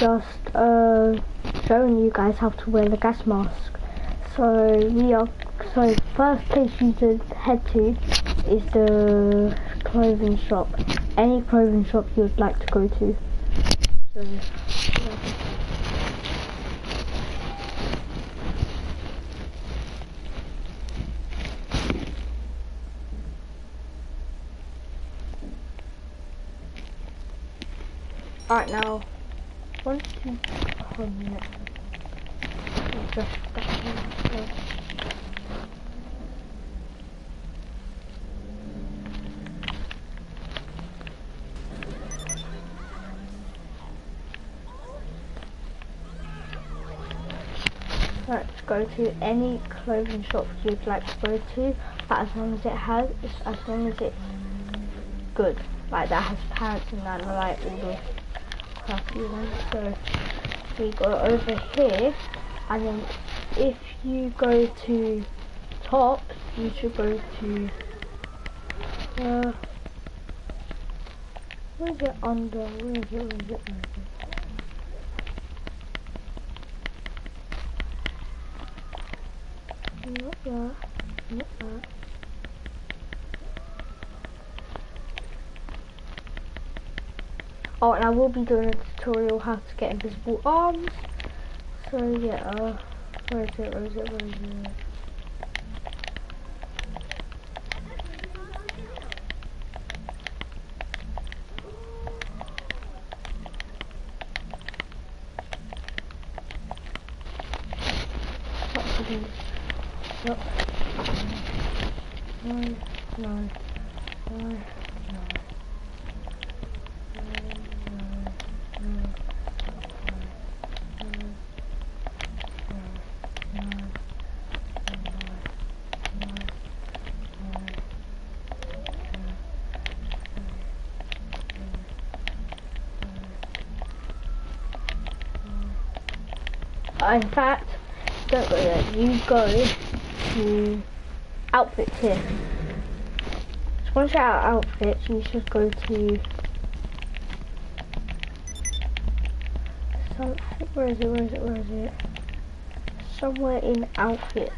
just uh, showing you guys how to wear the gas mask. So we are so first place you should head to is the clothing shop. Any clothing shop you would like to go to. So, yeah. Alright now, one, two, one minute. Just Let's go to any clothing shop you'd like to go to, but as long as it has, as long as it's good, like that has pants and that, like all the crappy ones. So we go over here, and then if you go to top, you should go to uh, where is it under? Where is it? Where is it? Where is it? Not that. Not that. Oh, and I will be doing tutorial how to get invisible arms. So yeah, uh, where is it? Where is it? Where is it? What to do? Nope. No, no, no, no. Uh, in fact, don't go there. You go to outfits here. So once you're out outfits, you should go to some. Where is it? Where is it? Where is it? Somewhere in outfits.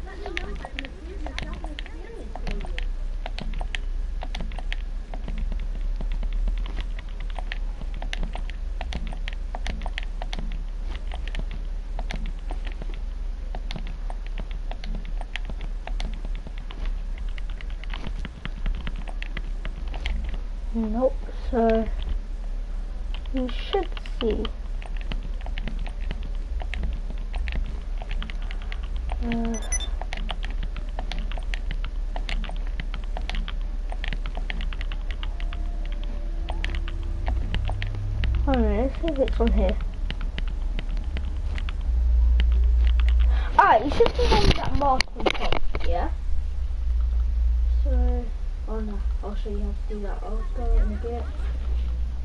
Nope. So you should see. Uh, see if it's on here. Alright, you should see one that mark on top, yeah? So, oh no, I'll show you how to do that. I'll go in a bit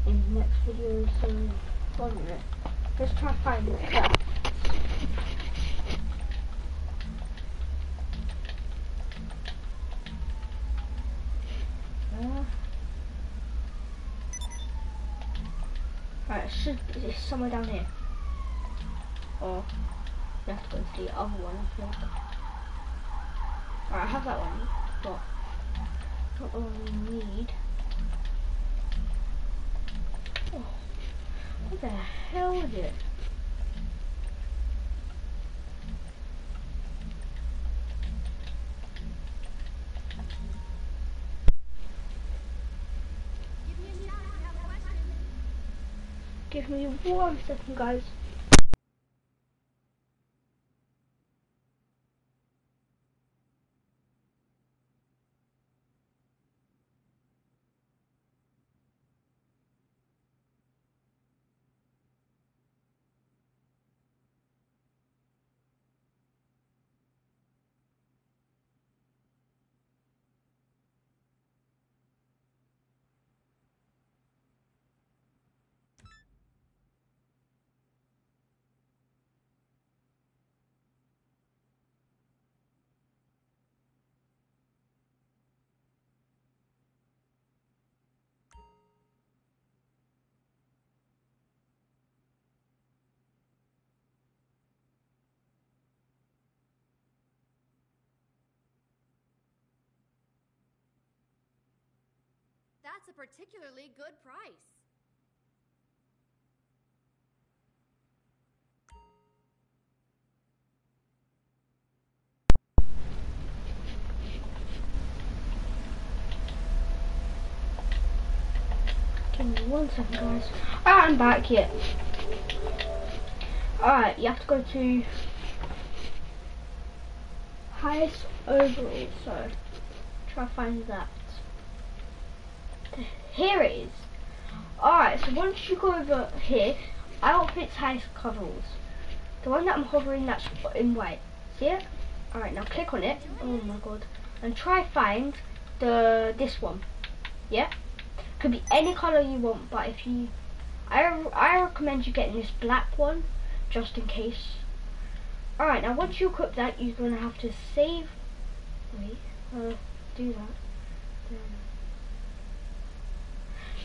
in the next video, so one minute. Let's try and find this cat. Uh, Right, it should be somewhere down here. Or you have to go to the other one if you want. Alright, I have that one. What? Not the one we need. Oh, what the hell is it? Give me one second, guys. That's a particularly good price. One second, guys. Alright, I'm back yet. Alright, you have to go to highest overall. So try to find that. Here it is. Alright, so once you go over here, outfits highest coveralls. The one that I'm hovering that's in white. See it? Alright, now click on it. Oh my god. And try find the this one. Yeah? Could be any colour you want, but if you I I recommend you getting this black one just in case. Alright, now once you equip that you're gonna have to save wait, uh do that.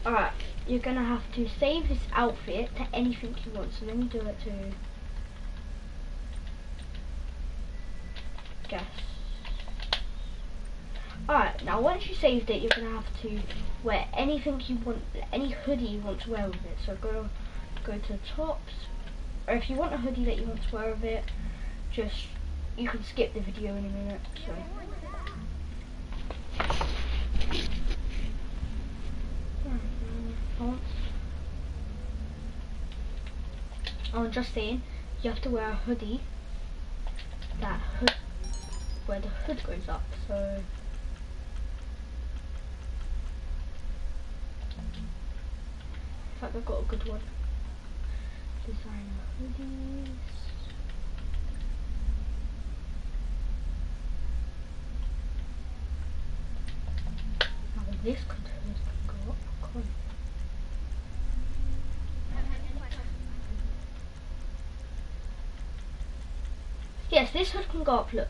Alright, you're gonna have to save this outfit to anything you want. So let me do it to guess. Alright, now once you saved it, you're gonna have to wear anything you want, any hoodie you want to wear with it. So go, go to the tops, or if you want a hoodie that you want to wear with it, just you can skip the video in a minute. So. I'm oh, just saying, you have to wear a hoodie. That hood, where the hood goes up. So. In fact, I've got a good one. Designer hoodies. This could go up. Come on. Yes, this hood can go up, look.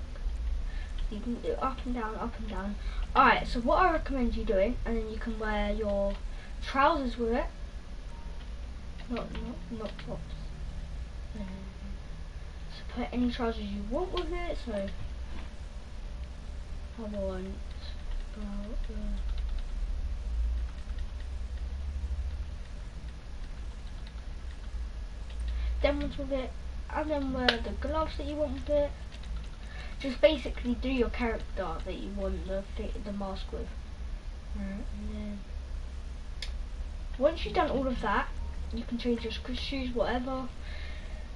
You can do up and down, up and down. Alright, so what I recommend you doing, and then you can wear your trousers with it. Not, not, not tops. Um, so put any trousers you want with it, so I want them ones with it and then wear the gloves that you want with it. Just basically do your character that you want the the mask with. and then once you've done all of that, you can change your shoes, whatever.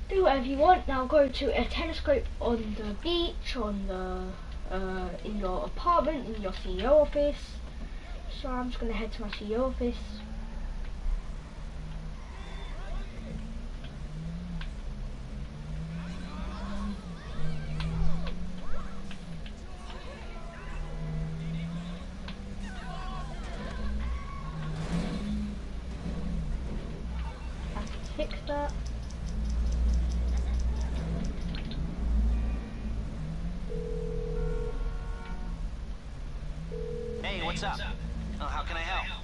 Do whatever you want. Now go to a telescope on the beach, on the uh, in your apartment, in your CEO office. So I'm just gonna head to my CEO office. Fix that. Hey, what's up? Oh, how can I help?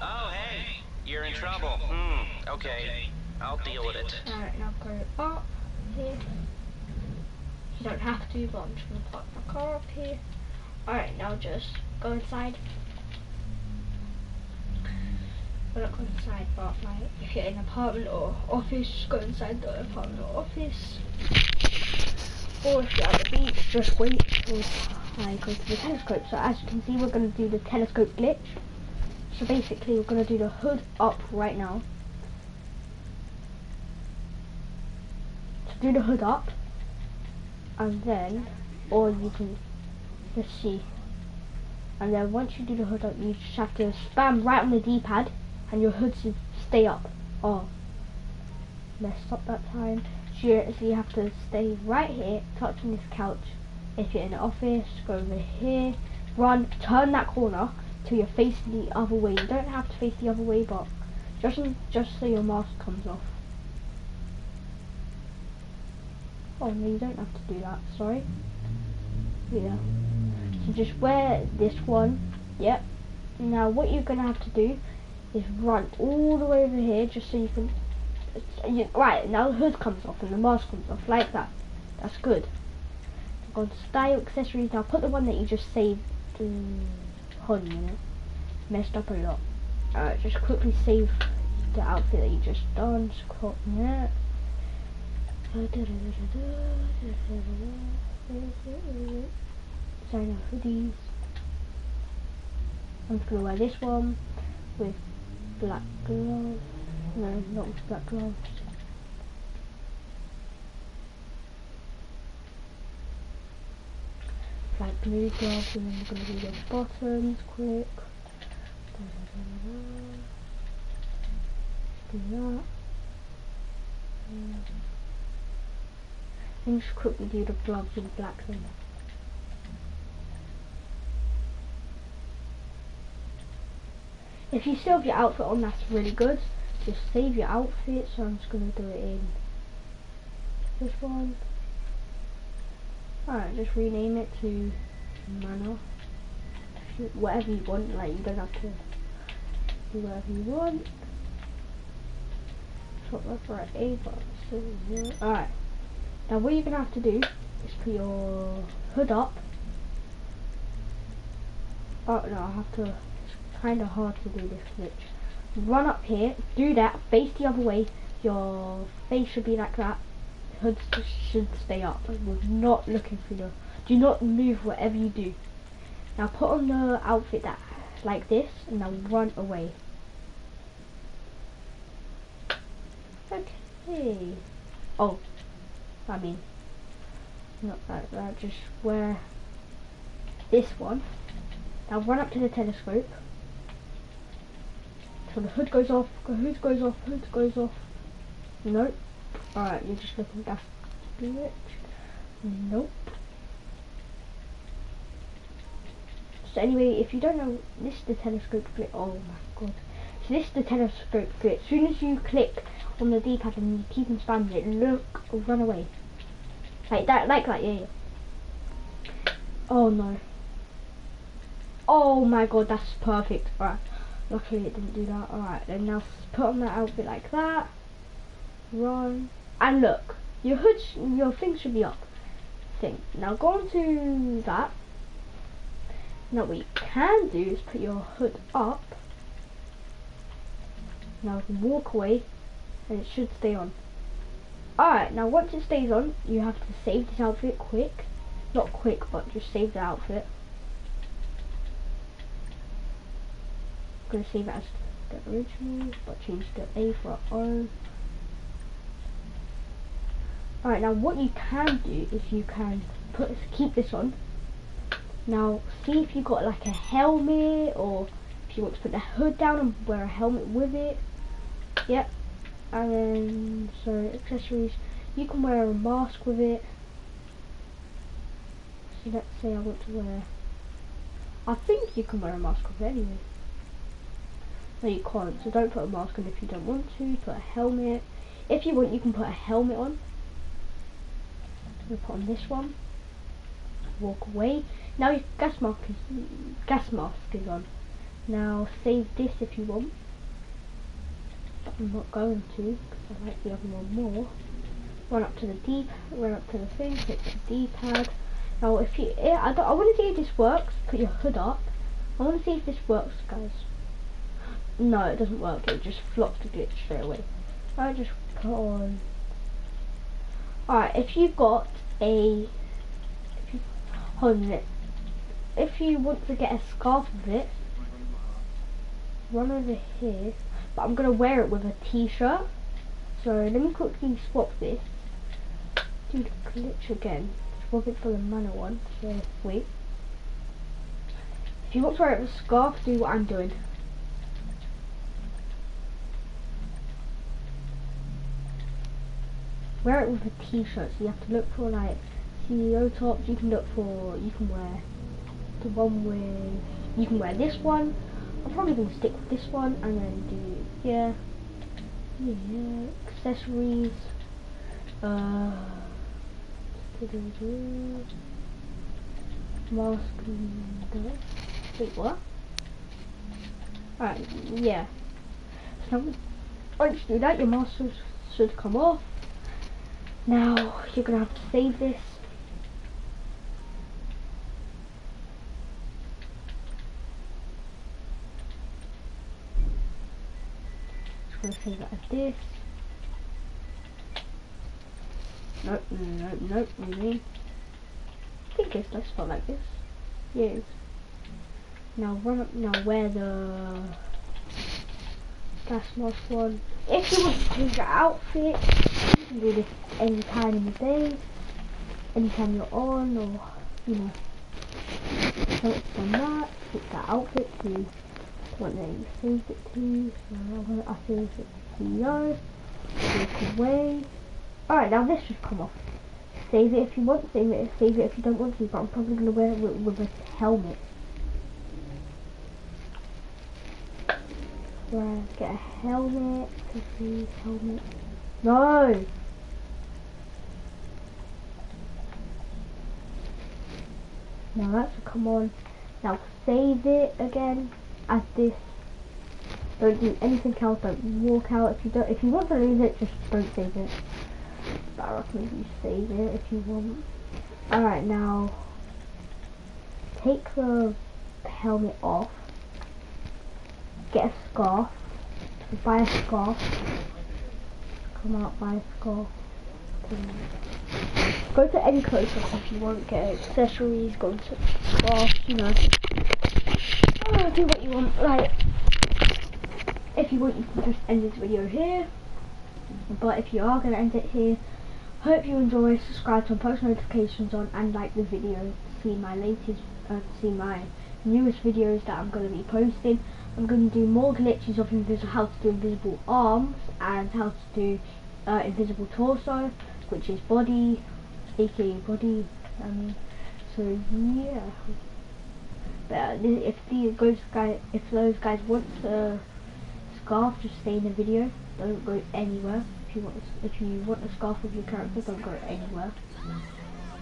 Oh, hey, you're in trouble. Hmm, okay. I'll deal with it. Alright, now go up here. You don't have to, but I'm just gonna park my car up here. Alright, now just go inside. Well, not go inside, but like if you're in an apartment or office, just go inside the apartment or office. Or if you're at the beach, just wait till I go to the telescope. So as you can see, we're going to do the telescope glitch. So basically, we're going to do the hood up right now. So do the hood up, and then, or you can, let's see. And then once you do the hood up, you just have to spam right on the D-pad and your hood should stay up. Oh, messed up that time. So you, have to stay right here, touching this couch. If you're in the office, go over here, run, turn that corner till you're facing the other way. You don't have to face the other way, but just just so your mask comes off. Oh no, you don't have to do that. Sorry. Yeah. So just wear this one. Yep. Now what you're gonna have to do is run all the way over here just so you can you, right now the hood comes off and the mask comes off like that that's good go to style accessories now put the one that you just saved hold on messed up a lot. Alright, just quickly save the outfit that you just done. Just Scroll that. Designer hoodies. I'm just gonna wear this one with black gloves. No, not with black gloves. Black blue gloves, and then we're gonna do the bottoms quick. Do that. And just quickly do the gloves in black thing. If you still have your outfit on, that's really good. Just save your outfit, so I'm just going to do it in this one. Alright, just rename it to Manor. Whatever you want, like you don't have to do whatever you want. Short left right A but still zero. Alright. Now what you're gonna have to do is put your hood up. Oh no, I have to kind of hard to do this switch. Run up here, do that, face the other way, your face should be like that, hood should stay up. We're not looking through the, do not move whatever you do. Now put on the outfit that, like this, and now run away. Okay. Oh, I mean, not like that, just wear this one. Now run up to the telescope. So the hood goes off, the hood goes off, hood goes off. Nope. Alright, you're just looking that's it. Nope. So anyway, if you don't know, this is the telescope glitch. Oh my god. So this is the telescope glitch. As soon as you click on the D-pad and you keep on spamming it, look, run away. Like that, like that, yeah, yeah. Oh no. Oh my god, that's perfect. Alright. Luckily it didn't do that. Alright, then now put on that outfit like that. Run. And look, your hood, your thing should be up. Thing. Now go on to that. Now what you can do is put your hood up. Now walk away and it should stay on. Alright, now once it stays on, you have to save this outfit quick. Not quick, but just save the outfit. Gonna save it as the original, but change the A for O. Alright, now what you can do is you can put keep this on. Now see if you got like a helmet or if you want to put the hood down and wear a helmet with it. Yep. And then so accessories, you can wear a mask with it. So let's say I want to wear I think you can wear a mask with it anyway. No, you can't. So don't put a mask on if you don't want to. Put a helmet. If you want, you can put a helmet on. we put on this one. Walk away. Now your gas mask is gas mask is on. Now save this if you want. I'm not going to because I like the other one more. Run up to the D. Run up to the thing. Click the D-pad. Now if you, eh, I, I want to see if this works. Put your hood up. I want to see if this works, guys. No, it doesn't work. It just flops the glitch straight away. I just put on. Alright, if you've got a. If you, hold on a minute. If you want to get a scarf of it, run over here. But I'm gonna wear it with a t-shirt. So let me quickly swap this. Do the glitch again. Swap it for the mana one. So wait. If you want to wear it with a scarf, do what I'm doing. Wear it with a t-shirt. So you have to look for like CEO tops. You can look for you can wear the one with you can wear this one. I'm probably going to stick with this one and then do yeah yeah accessories. Uh mask wait what? Alright yeah. So once you do that. Your mask should come off now, you're gonna have to save this. Just gonna save that as this. Nope, nope, nope, moving. I think it's less spot like this. Yes. Now run up, now where the gas mask one. If you want to change your outfit, you can do this any time in the day. Anytime you're on or you know. So it's that, pick that outfit to what name you it to. So I saved it to CEO. Walk away. Alright, now this should come off. Save it if you want, save it, save it if you don't want to, but I'm probably going to wear it with, with a helmet. Get a helmet, see helmet. No! Now that's come on. Now save it again as this. Don't do anything else, don't walk out if you don't if you want to lose it, just don't save it. But I recommend you save it if you want. Alright now take the helmet off. Get a scarf. Buy a scarf. Come out, buy a scarf. Go to any clothes shop if you want, get accessories, go to scarf, you know. Oh, do what you want, like, if you want you can just end this video here. But if you are going to end it here, hope you enjoy, subscribe to post notifications on and like the video see my latest, uh, see my newest videos that I'm going to be posting. I'm going to do more glitches of invisible, how to do invisible arms and how to do uh, invisible torso, which is body, aka body. Um, so yeah. But uh, if those guys, if those guys want a scarf, just stay in the video. Don't go anywhere. If you want, if you want a scarf with your character, don't go anywhere.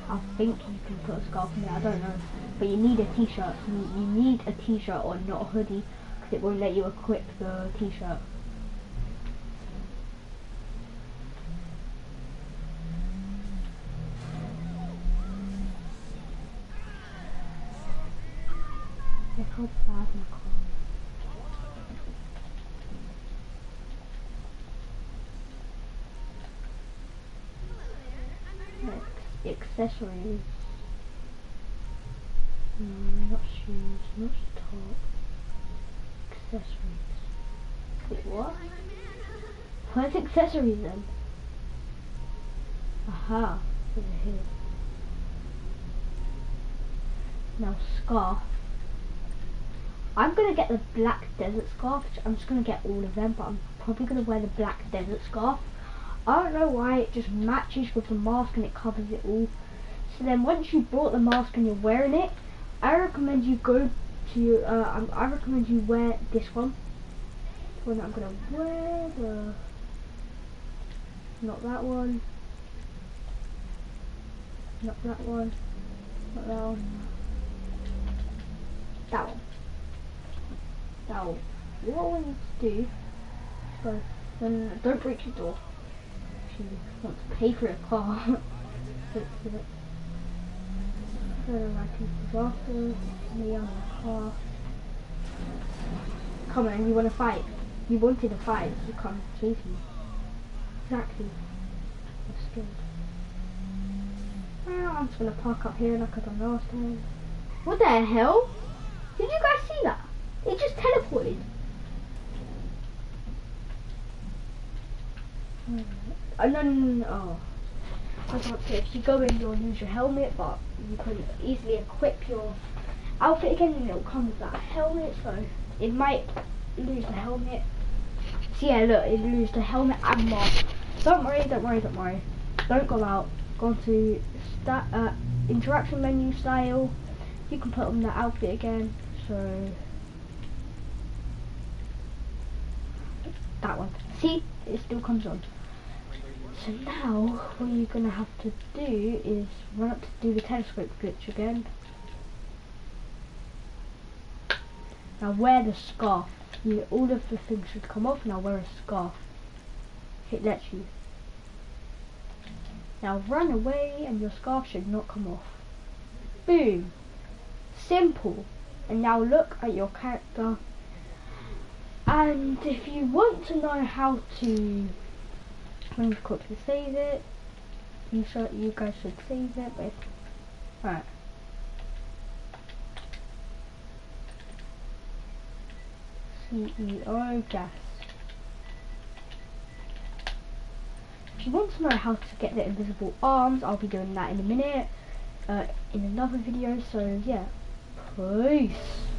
I think you can put a scarf in there. I don't know, but you need a t-shirt. You need a t-shirt or not a hoodie, because it won't let you equip the t-shirt. Accessories. No, not shoes, not top. Accessories. Wait, what? Where's accessories then? Aha, over here. Now scarf. I'm gonna get the black desert scarf. I'm just gonna get all of them, but I'm probably gonna wear the black desert scarf. I don't know why it just matches with the mask and it covers it all. So then once you bought the mask and you're wearing it, I recommend you go to. Uh, I recommend you wear this one. The one that I'm gonna wear. The not that one. Not that one. Not that one. That one. Now, what I want you to do, so, no, don't break your door. If you want to pay for a car, So, my people's after me on the car. Come on, you want to fight. You wanted to fight, you come chase me. Exactly. I'm scared. Well, I'm just gonna park up here like I done last time. What the hell? Did you guys see that? It just teleported. Oh, no, no, no, no. Oh. Say if you go in, you'll lose your helmet, but you can easily equip your outfit again and it'll come with that helmet, so it might lose the helmet. So yeah, look, it lose the helmet and mask. Don't worry, don't worry, don't worry. Don't go out. Go to stat, uh, interaction menu style. You can put on the outfit again, so that one. See, it still comes on. So now, what you're going to have to do is run up to do the telescope glitch again. Now wear the scarf. You, all of the things should come off, now wear a scarf. It lets you. Now run away and your scarf should not come off. Boom. Simple. And now look at your character And if you want to know how to, let me quickly save it. You should, you guys should save it. But if, right. CEO gas. If you want to know how to get the invisible arms, I'll be doing that in a minute, uh, in another video. So yeah, peace.